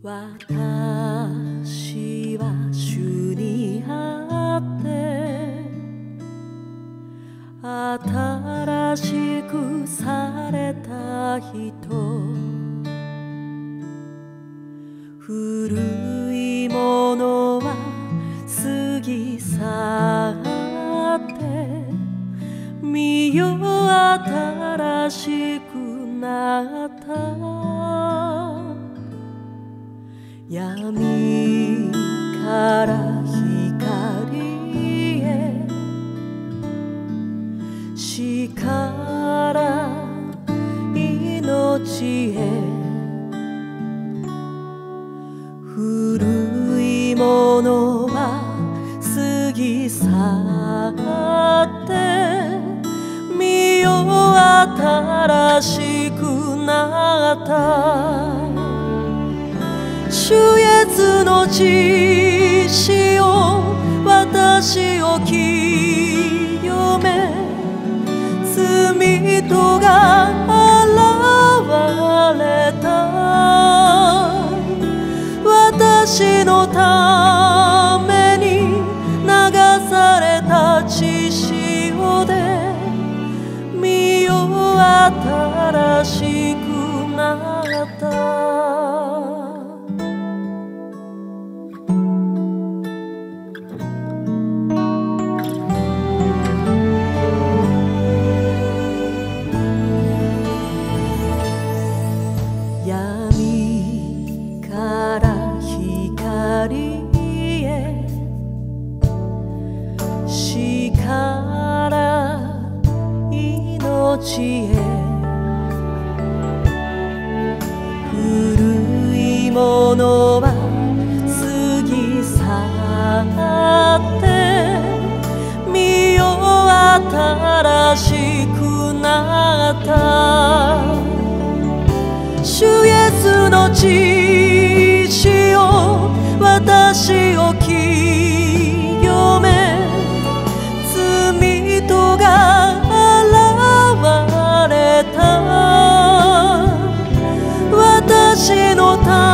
私は主にあって新しくされた人古いものは過ぎ去って身よ新しくなった。闇から光へ死から命へ。古いものは過ぎ去って身よ新しくなった。主イエスの血潮私を清め罪とが現れた。私のために流された血潮で身を新しくなった。命へ古いものは過ぎ去って身よ新しくなった主イエスの血潮私を清私のため